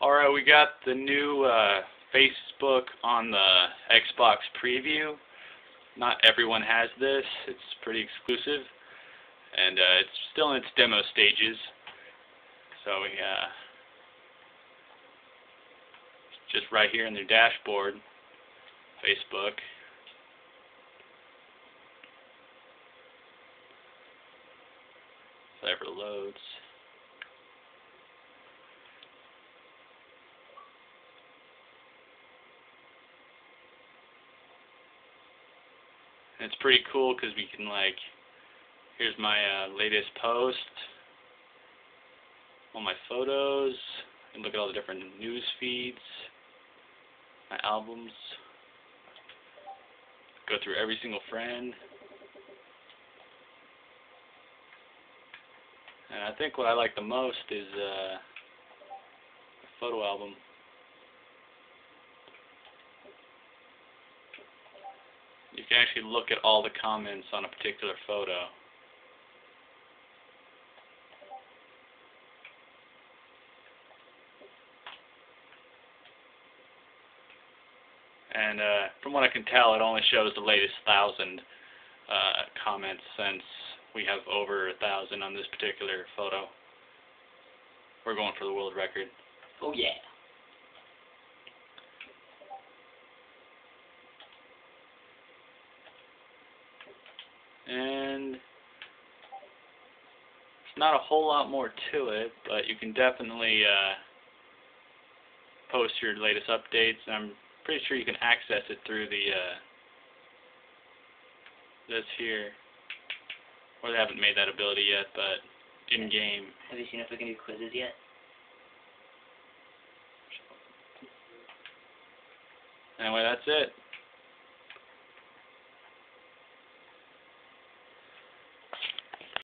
Alright, we got the new uh, Facebook on the Xbox preview. Not everyone has this. It's pretty exclusive. And uh, it's still in its demo stages. So we, uh, just right here in their dashboard, Facebook. If it loads. And it's pretty cool because we can like, here's my uh, latest post, all my photos, and look at all the different news feeds, my albums, go through every single friend. And I think what I like the most is uh, a photo album. Can actually look at all the comments on a particular photo. And uh, from what I can tell, it only shows the latest thousand uh, comments since we have over a thousand on this particular photo. We're going for the world record. Oh yeah. And it's not a whole lot more to it, but you can definitely uh, post your latest updates. I'm pretty sure you can access it through the uh, this here. Or they haven't made that ability yet, but in game. Have you seen if we can do quizzes yet? Anyway, that's it.